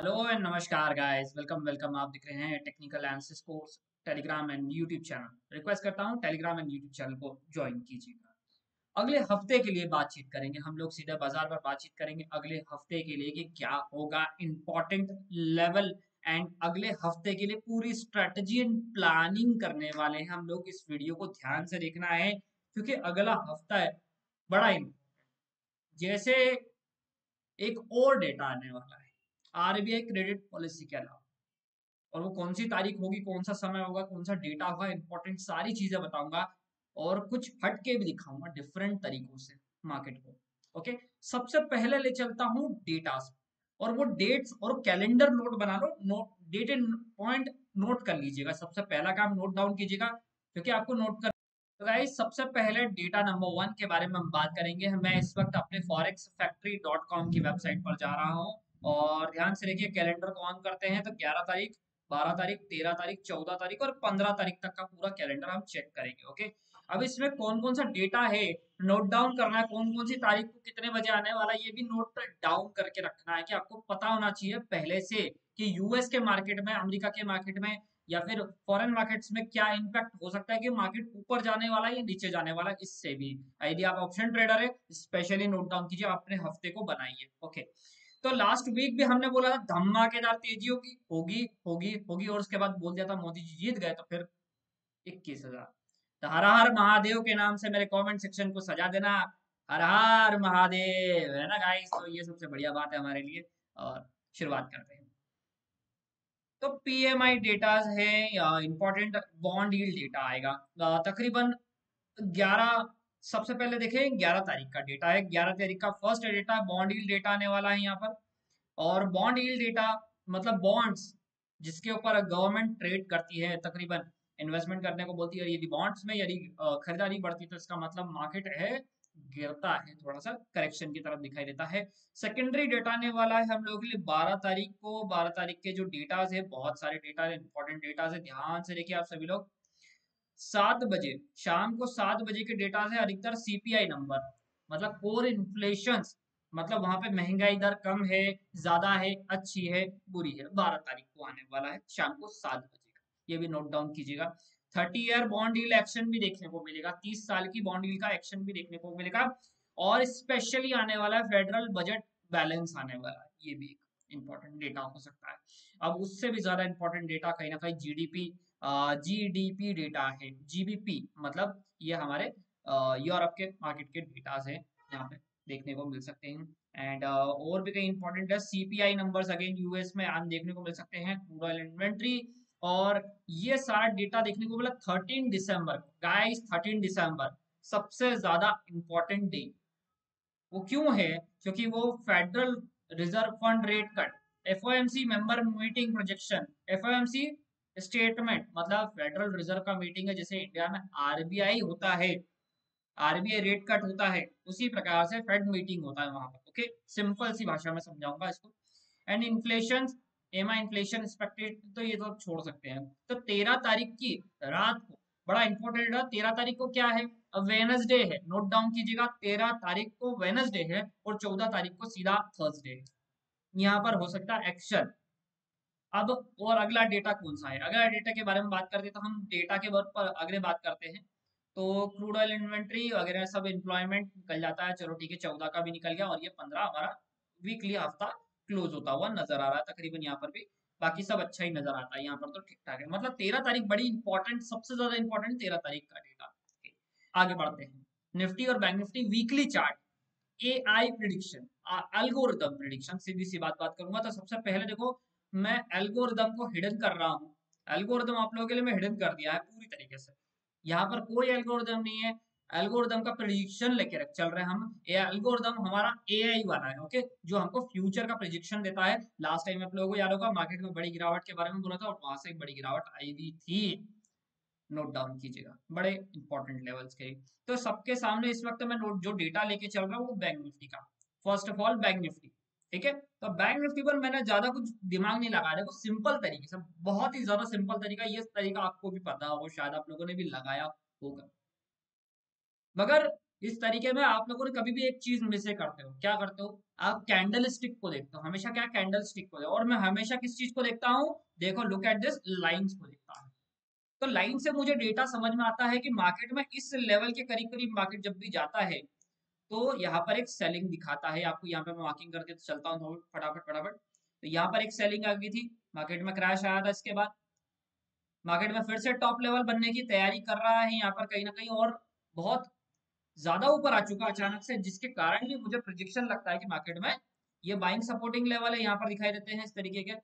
Hello and नमस्कार guys welcome welcome आप दिख रहे हैं technical analysis course Telegram and YouTube channel request करता हूँ टेलीग्राम एंड यूट्यूब चैनल को ज्वाइन कीजिएगा। अगले हफ़्ते के लिए बातचीत करेंगे हम लोग, सीधा बाज़ार पर बातचीत करेंगे अगले हफ़्ते के लिए कि क्या होगा इंपॉर्टेंट लेवल एंड अगले हफ़्ते के लिए पूरी स्ट्रेटजी एंड प्लानिंग करने वाले हैं हम लोग। इस वीडियो को ध्यान से देखना है, क्योंकि अगला हफ़्ता है, बड़ा इंपॉर्टेंट जैसे एक और डेटा आने वाला है। आरबीआई क्रेडिट पॉलिसी के अलावा। और वो कौन सी तारीख होगी, कौन सा समय होगा, कौन सा डेटा होगा इंपॉर्टेंट सारी चीज़ें बताऊँगा और कुछ हटके भी दिखाऊँगा डिफरेंट तरीकों से मार्केट को। ओके सबसे पहले ले चलता हूँ डेटा और वो डेट्स और कैलेंडर नोट बना लो note date and point note कर लीजिएगा। सबसे पहला काम नोट डाउन कीजिएगा, क्योंकि आपको नोट कर तो गाइस सबसे पहले डेटा नंबर वन के बारे में हम बात करेंगे। मैं इस वक्त अपने फॉरेक्स फैक्ट्री डॉट कॉम की वेबसाइट पर जा रहा हूँ। और ध्यान से देखिए कैलेंडर को ऑन करते हैं? तो 11 तारीख 12 तारीख 13 तारीख 14 तारीख और 15 तारीख तक का पूरा कैलेंडर हम चेक करेंगे ओके अब इसमें कौन कौन सा डेटा है? नोट डाउन करना है कौन कौन सी तारीख को कितने बजे आने वाला ये भी नोट डाउन करके रखना है कि आपको पता होना चाहिए पहले से कि यूएस के मार्केट में, अमेरिका के मार्केट में या फिर फॉरेन मार्केट्स में क्या इम्पैक्ट हो सकता है कि मार्केट ऊपर जाने वाला है या नीचे जाने वाला इससे भी। यदि आप ऑप्शन ट्रेडर है स्पेशली नोट डाउन कीजिए अपने हफ़्ते को बनाइए ओके तो लास्ट वीक भी हमने बोला था धमाकेदार तेज़ी होगी होगी होगी होगी, और उसके बाद बोल दिया था, मोदी जी जीत गए तो फिर इक्कीस हज़ार। तो हर हर महादेव के नाम से मेरे कमेंट सेक्शन को सजा देना। हर हर महादेव, है ना गाइस तो ये सबसे बढ़िया बात है हमारे लिए, और शुरुआत करते हैं। तो पीएमआई डेटा है इंपॉर्टेंट बॉन्ड यील्ड डेटा आएगा। तकरीबन 11 सबसे पहले देखें 11 तारीख का डेटा है। 11 तारीख का first data bond yield data आने वाला है यहाँ पर। और बॉन्ड यील्ड डेटा मतलब बॉन्ड्स जिसके ऊपर गवर्नमेंट ट्रेड करती है, तकरीबन इन्वेस्टमेंट करने को बोलती है यदि बॉन्ड्स में यदि खरीदारी बढ़ती है तो इसका मतलब मार्केट है, गिरता है, थोड़ा सा करेक्शन की तरफ़ दिखाई देता है। सेकेंडरी डेटा आने वाला है हम लोगों के लिए 12 तारीख को। 12 तारीख के जो डेटाज है, बहुत सारे डेटा इंपॉर्टेंट डेटाज है, ध्यान से देखिए आप सभी लोग। सात बजे, शाम को सात बजे के डेटा से अधिकतर सीपीआई नंबर मतलब कोर इन्फ्लेशन मतलब वहाँ पे महँगाई दर कम है, ज़्यादा है, अच्छी है, बुरी है, बारह तारीख को आने वाला है, शाम को सात बजे का। ये भी नोट डाउन कीजिएगा। Thirty year bond deal action भी देखने को मिलेगा, तीस साल की बॉन्ड डील का एक्शन भी देखने को मिलेगा, और स्पेशली आने वाला है फेडरल बजट बैलेंस आने वाला है, ये भी एक इंपॉर्टेंट डेटा हो सकता है। अब उससे भी ज़्यादा इंपॉर्टेंट डेटा कहीं ना कहीं जीडीपी जीडीपी डेटा है। जीबीपी मतलब ये हमारे यूरोप के मार्केट के डेटाज है यहाँ पे देखने को मिल सकते हैं। एंड uh, और भी कई इंपॉर्टेंट है सीपीआई नंबर्स अगेन यूएस में हम देखने को मिल सकते हैं क्रूड इन्वेंट्री और ये सारा डेटा देखने को मिला 13 दिसंबर गाइस 13 दिसंबर सबसे ज़्यादा इंपॉर्टेंट डे वो क्यों है? क्योंकि वो federal reserve fund rate cut FOMC member meeting projection FOMC statement मतलब फेडरल रिज़र्व का मीटिंग है, जैसे इंडिया में आरबीआई होता है आरबीआई रेट कट होता है, उसी प्रकार से फेड मीटिंग होता है वहाँ पर ओके सिंपल सी भाषा में समझाऊँगा इसको। एंड इन्फ्लेशन एमा इन्फ्लेशन एक्सपेक्टेड तो ये तो आप छोड़ सकते हैं। तो तेरह तारीख की रात को बड़ा इंपॉर्टेंट है। तेरह तारीख को क्या है? वेनसडे है। नोट डाउन कीजिएगा, तेरह तारीख को वेनसडे है और चौदह तारीख को सीधा थर्सडे है। यहाँ पर हो सकता है एक्शन अब और अगला डेटा कौन सा है? अगला डेटा के बारे में बात करते हैं तो हम डेटा के वर्क पर अगले बात करते हैं। तो क्रूड ऑयल इन्वेंट्री वगैरह सब एम्प्लॉयमेंट निकल जाता है। चलो ठीक है, चौदह का भी निकल गया और ये पंद्रह हमारा वीकली हफ़्ता क्लोज होता हुआ नज़र आ रहा है। तकरीबन यहाँ पर भी बाकी सब अच्छा ही नज़र आता है, यहाँ पर तो ठीक ठाक है। मतलब तेरह तारीख बड़ी इंपॉर्टेंट सबसे ज़्यादा इंपॉर्टेंट तेरह तारीख का डेटा आगे बढ़ते हैं। निफ्टी और bank Nifty weekly chart A I prediction algorithm prediction सीधी सी बात बात करूँगा तो सबसे पहले देखो, मैं एल्गोरिदम को हिडन कर रहा हूँ। एल्गोरिदम आप लोगों के लिए मैं हिडन कर दिया है पूरी तरीके से। यहाँ पर कोई एल्गोरिदम नहीं है। एल्गोरिदम का प्रिडिक्शन लेके चल रहे हैं हम। एल्गोरिदम हमारा एआई वाला है ओके जो हमको फ्यूचर का प्रिडिक्शन देता है। लास्ट टाइम आप लोगों को याद होगा मार्केट में बड़ी गिरावट के बारे में बोला था और वहाँ से एक बड़ी गिरावट आई भी थी। नोट डाउन कीजिएगा, बड़े इंपॉर्टेंट लेवल्स के। तो सबके सामने इस वक्त मैं नोट जो डेटा लेके चल रहा हूँ, वो बैंक निफ्टी का। First of all bank Nifty, ठीक है? तो बैंक निफ्टी पर मैंने ज़्यादा कुछ दिमाग नहीं लगा रहा सिंपल तरीके से, बहुत ही ज़्यादा सिंपल तरीका, ये तरीका आपको भी पता हो शायद आप लोगों ने भी लगाया होगा। मगर इस तरीके में आप लोगों ने कभी भी एक चीज़ मिस करते हो। क्या करते हो? आप कैंडल स्टिक को देखते हो। हमेशा क्या? कैंडल स्टिक को और मैं हमेशा किस चीज़ को देखता हूँ? देखो लुक एट दिस लाइंस को देखता हूँ। तो लाइन से मुझे डेटा समझ में आता है कि मार्केट में इस लेवल के करीब करीब मार्केट जब भी जाता है तो यहाँ पर एक सेलिंग दिखाता है। आपको यहाँ पे मैं मार्किंग करके तो चलता हूँ फटाफट फटाफट। तो यहाँ पर एक सेलिंग आ गई थी। मार्केट में क्रैश आया था इसके बाद। मार्केट में फिर से टॉप लेवल बनने की तैयारी कर रहा है यहाँ पर कहीं ना कहीं और बहुत ज़्यादा ऊपर आ चुका अचानक से जिसके कारण भी मुझे प्रोजेक्शन लगता है कि मार्केट में ये बाइंग सपोर्टिंग लेवल है यहाँ पर दिखाई देते हैं इस तरीके के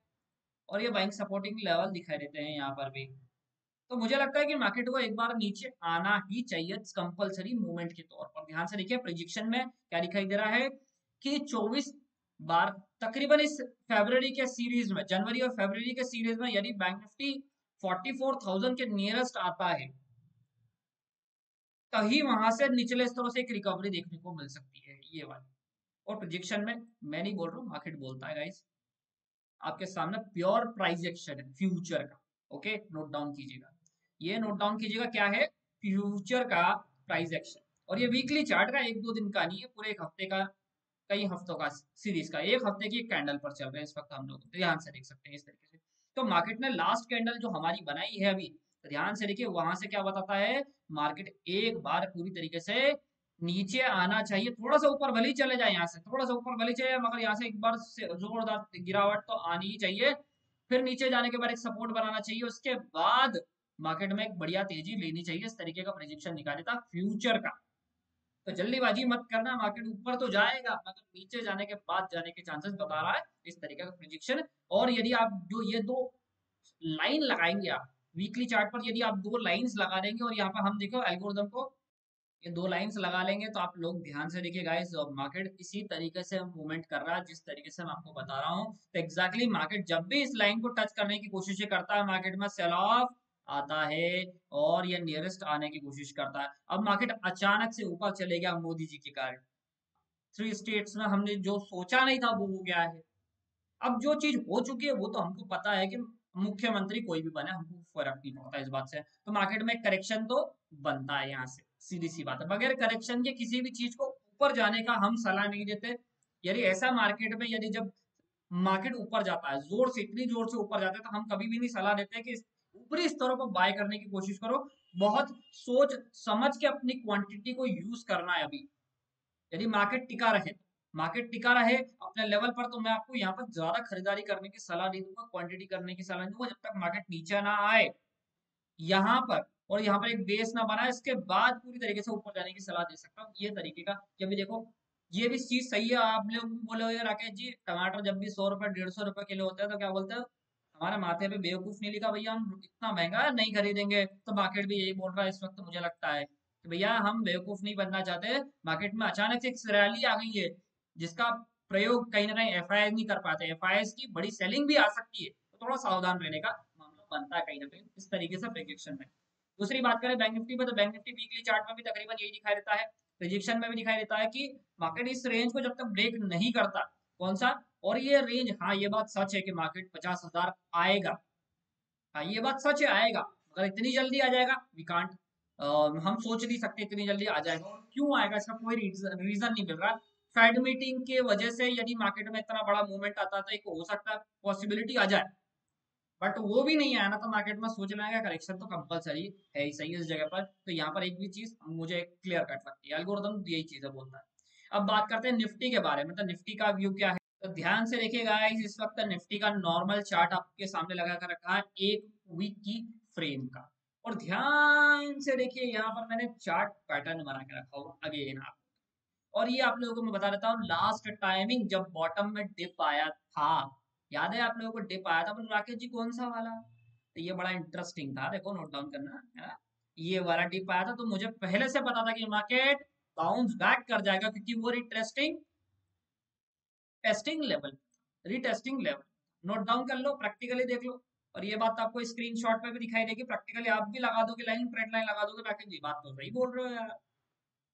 और ये बाइंग सपोर्टिंग लेवल दिखाई देते हैं यहाँ पर भी। तो मुझे लगता है कि मार्केट को एक बार नीचे आना ही चाहिए कंपलसरी मूवमेंट के तौर पर। ध्यान से देखिए प्रोजेक्शन में क्या दिखाई दे रहा है कि 24 बार तकरीबन इस फेब्रवरी के सीरीज़ में जनवरी और फेब्रवरी के सीरीज़ में यदि बैंक निफ्टी 44,000 के नियरेस्ट आता है तभी वहाँ से निचले स्तरों से एक रिकवरी देखने को मिल सकती है, ये वाली। और प्रोजेक्शन में, मैं नहीं बोल रहा हूँ मार्केट बोलता है गाइस आपके सामने प्योर प्राइस एक्शन है फ्यूचर का ओके नोट डाउन कीजिएगा। ये नोट डाउन कीजिएगा, क्या है? फ्यूचर का प्राइस एक्शन और ये वीकली चार्ट का एक दो दिन का नहीं है, पूरे एक हफ़्ते का, कई हफ्तों का सीरीज़ का। एक हफ़्ते की एक कैंडल पर चल रहे हैं, इस वक्त हम लोग। ध्यान से देख सकते हैं इस तरीके से। तो मार्केट ने लास्ट कैंडल जो हमारी बनाई है अभी तो ध्यान से देखिए, वहाँ से क्या बताता है मार्केट एक बार पूरी तरीके से नीचे आना चाहिए। थोड़ा सा ऊपर भले चले जाए यहाँ से, थोड़ा सा ऊपर भले चले मगर यहाँ से एक बार जोरदार गिरावट तो आनी ही चाहिए। फिर नीचे जाने के बाद एक सपोर्ट बनाना चाहिए, उसके बाद मार्केट में एक बढ़िया तेज़ी लेनी चाहिए, इस तरीके का प्रोजेक्शन निकाले था फ्यूचर का। तो जल्दीबाजी मत करना मार्केट ऊपर तो जाएगा, मगर नीचे जाने के बाद जाने के चांसेस बता रहा है, इस तरीके का प्रोजेक्शन और यदि आप जो ये दो लाइन लगाएँगे आप वीकली चार्ट पर यदि आप दो लाइंस लगा देंगे और यहाँ पर हम देखो एल्गोरिदम को ये दो लाइंस लगा लेंगे तो आप लोग ध्यान से देखिए गाइस मार्केट इसी तरीके से मूवमेंट कर रहा है, जिस तरीके से मैं आपको बता रहा हूँ। तो एग्जैक्टली मार्केट जब भी इस लाइन को टच करने की कोशिश करता है मार्केट में सेल ऑफ़ आता है और ये नियरेस्ट आने की कोशिश करता है। अब मार्केट अचानक से ऊपर चले गया मोदी जी के कारण। थ्री स्टेट्स में हमने जो सोचा नहीं था, वो हो गया है। अब जो चीज़ हो चुकी है, वो तो हमको पता है कि मुख्यमंत्री कोई भी बने, हमको फ़र्क नहीं पड़ता इस बात से। तो मार्केट में करेक्शन तो बनता है यहाँ से, सीधी सी बात है। बगैर करेक्शन के किसी भी चीज़ को ऊपर जाने का हम सलाह नहीं देते। यदि ऐसा मार्केट में यदि जब मार्केट ऊपर जाता है, ज़ोर से, इतनी ज़ोर से ऊपर जाता है तो हम कभी भी नहीं सलाह देते कि ऊपरी स्तरों पर बाय करने की कोशिश करो। बहुत सोच समझ के अपनी क्वांटिटी को यूज़ करना है अभी। यदि मार्केट टिका रहे मार्केट टिका रहे, अपने लेवल पर तो मैं आपको यहाँ पर ज़्यादा खरीदारी करने की सलाह नहीं दूँगा क्वांटिटी करने की सलाह नहीं दूँगा, जब तक मार्केट नीचे ना आए। यहाँ पर, और यहाँ पर एक बेस ना बनाए, इसके बाद पूरी तरीके से ऊपर जाने की सलाह दे सकता हूँ, ये तरीके का जब भी देखो, ये भी चीज़ सही है, आप लोग बोले हो राकेश जी, टमाटर जब भी सौ रुपए, डेढ़ सौ रुपए किलो होता है तो क्या बोलते हैं? हमारे माथे पे बेवकूफ़ नहीं लिखा, भैया, हम इतना महँगा नहीं खरीदेंगे। तो मार्केट भी यही बोल रहा है, इस वक्त मुझे लगता है कि, भैया, हम बेवकूफ़ नहीं बनना चाहते मार्केट में अचानक से एक रैली आ गई है जिसका प्रयोग कहीं ना कहीं एफ़ नहीं कर पाते। एफ़ की बड़ी सेलिंग भी आ सकती है तो थोड़ा सावधान रहने का मामला बनता है कहीं ना कहीं, इस तरीके से प्रोजेक्शन में। दूसरी बात करें बैंक निफ्टी में तो बैंक निफ्टी वीकली चार्ट में भी तकरीबन यही दिखाई देता है। प्रोजेक्शन में भी दिखाई देता है कि मार्केट इस रेंज को जब तक ब्रेक नहीं करता, कौन सा? और ये रेंज हाँ ये बात सच है कि मार्केट पचास हज़ार आएगा। हाँ ये बात सच है, आएगा अगर इतनी जल्दी आ जाएगा? वी कांट हम सोच नहीं सकते इतनी जल्दी आ जाएगा। क्यों आएगा? इसका कोई रीजन नहीं मिल रहा। फेड मीटिंग के वजह से यदि मार्केट में इतना बड़ा मूवमेंट आता तो एक हो सकता है पॉसिबिलिटी आ जाए। बट वो भी नहीं आया ना तो मार्केट में सोच लेगा करेक्शन तो कंपलसरी है ही, सही इस जगह पर। तो यहाँ पर एक भी चीज़ मुझे क्लियर कट लगती है। एल्गोरिथम यही चीज़ें बोलता है। अब बात करते हैं निफ्टी के बारे में। तो निफ्टी का व्यू क्या है? तो ध्यान से देखिएगा इस वक्त निफ्टी का नॉर्मल चार्ट आपके सामने लगा कर रखा है एक वीक की फ्रेम का। और ध्यान से देखिए, यहाँ पर मैंने चार्ट पैटर्न बना के रखा हुआ अगेन आप और ये आप लोगों को मैं बता देता हूँ लास्ट टाइमिंग जब बॉटम में डिप आया था, याद है आप लोगों को डिप आया था राकेश जी कौन सा वाला? तो ये बड़ा इंटरेस्टिंग था, देखो नोट डाउन करना ये वाला डिप आया था तो मुझे पहले से पता था कि मार्केट बाउंस बैक कर जाएगा क्योंकि वो retesting testing level retesting level note down कर लो प्रैक्टिकली देख लो। और ये बात आपको स्क्रीनशॉट पे भी दिखाई देगी प्रैक्टिकली आप भी लगा दोगे लाइन ट्रेड लाइन लगा दोगे ताकि जी, बात तो सही बोल रहे हो यार।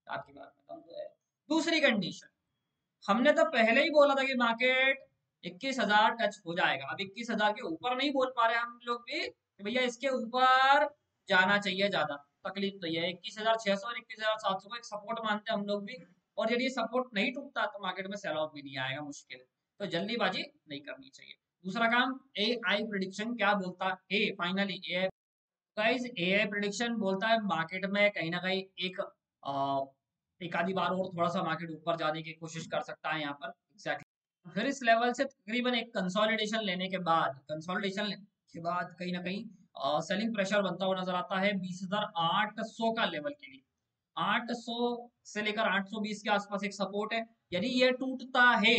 आपकी बात में तो है दूसरी कंडीशन हमने तो पहले ही बोला था कि मार्केट इक्कीस हज़ार टच हो जाएगा। अब इक्कीस हज़ार के ऊपर नहीं बोल पा रहे हम लोग भी कि भैया इसके ऊपर जाना चाहिए ज़्यादा। तकलीफ़ तो ये इक्कीस हज़ार छह सौ इक्कीस हज़ार सात सौ एक सपोर्ट मानते हैं हम लोग भी। और यदि सपोर्ट नहीं टूटता तो मार्केट में सेल ऑफ़ भी नहीं आएगा मुश्किल। तो जल्दीबाजी नहीं करनी चाहिए। दूसरा काम ए आई प्रिडिक्शन क्या बोलता है? Finally A A I prediction बोलता है मार्केट में कहीं ना कहीं एक एक आधी बार और थोड़ा सा मार्केट ऊपर जाने की कोशिश कर सकता है यहाँ पर। फिर इस लेवल से तकरीबन एक कंसोलिडेशन लेने के बाद कंसोलिडेशन के बाद कहीं ना कहीं सेलिंग प्रेशर बनता हुआ नज़र आता है बीस हज़ार आठ सौ का लेवल के लिए। 800 से लेकर 820 के आसपास एक सपोर्ट है। यदि ये टूटता है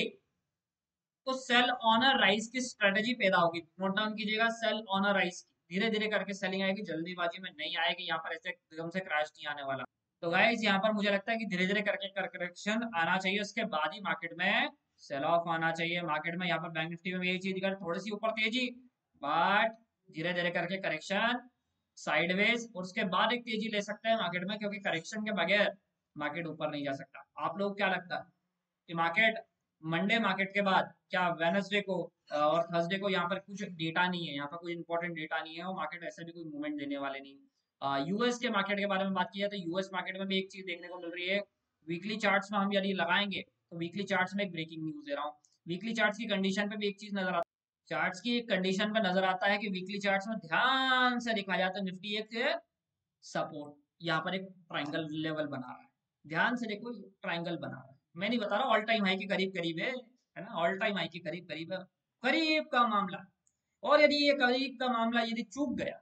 तो सेल ऑनर राइस की स्ट्रेटेजी पैदा होगी। नोट डाउन कीजिएगा सेल ऑनर राइस की। धीरे धीरे करके सेलिंग आएगी, जल्दीबाजी में नहीं आएगी, यहाँ पर ऐसे एकदम से क्रैश नहीं आने वाला। तो गाइज़ यहाँ पर मुझे लगता है कि धीरे धीरे करके करेक्शन आना चाहिए। उसके बाद ही मार्केट में सेल ऑफ़ आना चाहिए। मार्केट में यहाँ पर बैंक निफ्टी में यही चीज़ दिखा थोड़ी सी ऊपर तेज़ी बट धीरे धीरे करके करेक्शन साइडवेज और उसके बाद एक तेज़ी ले सकते हैं मार्केट में, क्योंकि करेक्शन के बगैर मार्केट ऊपर नहीं जा सकता। आप लोग क्या लगता है कि मार्केट मंडे मार्केट के बाद क्या वेनसडे को और थर्सडे को यहाँ पर कुछ डेटा नहीं है, यहाँ पर कोई इंपॉर्टेंट डेटा नहीं है, और मार्केट ऐसे भी कोई मूवमेंट देने वाले नहीं। यूएस के मार्केट के बारे में बात की जाए तो यूएस मार्केट में भी एक चीज़ देखने को मिल रही है। वीकली चार्ट्स में हम यदि लगाएँगे तो वीकली चार्ट्स में एक ब्रेकिंग न्यूज़ दे रहा हूँ। वीकली चार्ट्स की कंडीशन पे भी एक चीज़ नज़र आती है चार्ट्स की कंडीशन पे नज़र आता है कि वीकली चार्ट्स में ध्यान से देखा जाए तो निफ्टी एक सपोर्ट यहाँ पर एक ट्राइंगल लेवल बना रहा है। ध्यान से देखो ट्राइंगल बना रहा है। मैं नहीं बता रहा ऑल टाइम हाई के करीब करीब है है ना? ऑल टाइम हाई के करीब करीब है। करीब का मामला। और यदि ये करीब का मामला यदि चूक गया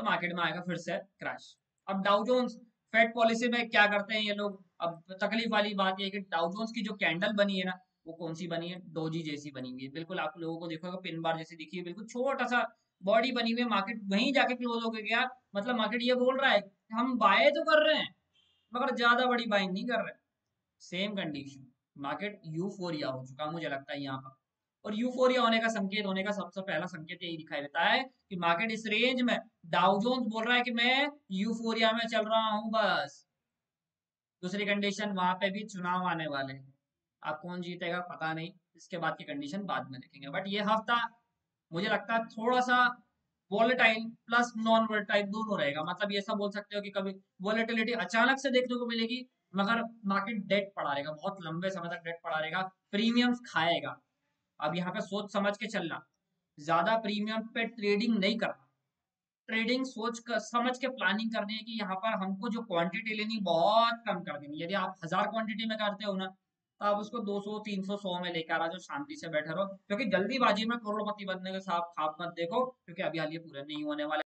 तो मार्केट में आएगा फिर से क्रैश अब डाउजोन्स फेड पॉलिसी में क्या करते हैं ये लोग? अब तकलीफ़ वाली बात ये कि डाउजोन्स की जो कैंडल बनी है ना, वो कौन सी बनी है? डोजी जैसी बनी हुई है। बिल्कुल आप लोगों को देखोगे पिन बार जैसी दिखी है, बिल्कुल छोटा सा बॉडी बनी हुई है मार्केट वहीं जाके क्लोज हो गया मतलब मार्केट ये बोल रहा है कि हम बाय तो कर रहे हैं, मगर ज़्यादा बड़ी बाइंग नहीं कर रहे। सेम कंडीशन मार्केट यूफोरिया हो चुका मुझे लगता है यहाँ पर। और यूफोरिया होने का संकेत, होने का सबसे पहला संकेत यही दिखाई देता है कि मार्केट इस रेंज में डाउजोन्स बोल रहा है कि मैं यूफोरिया में चल रहा हूँ बस। दूसरी कंडीशन वहाँ पे भी चुनाव आने वाले हैं। आप कौन जीतेगा पता नहीं, इसके बाद की कंडीशन बाद में देखेंगे। बट ये हफ़्ता मुझे लगता है थोड़ा सा वॉलेटाइल प्लस नॉन वॉलेटाइल दोनों रहेगा। मतलब ये सब बोल सकते हो कि कभी वॉलेटिलिटी अचानक से देखने को मिलेगी, मगर मार्केट डेट पड़ा रहेगा। बहुत लंबे समय तक डेट पड़ा रहेगा। प्रीमियम्स खाएगा। अब यहाँ पे सोच समझ के चलना। ज़्यादा प्रीमियम पे ट्रेडिंग नहीं करना। ट्रेडिंग सोच कर समझ के प्लानिंग करनी है कि यहाँ पर हमको जो क्वांटिटी लेनी बहुत कम कर देनी यदि आप हज़ार क्वांटिटी में करते हो ना तो आप उसको 200 300 100 में लेकर आ जाओ, शांति से बैठे रहो। क्योंकि जल्दीबाजी में करोड़पति बनने के साथ खाप मत देखो, क्योंकि अभी हाल ये पूरे नहीं होने वाले।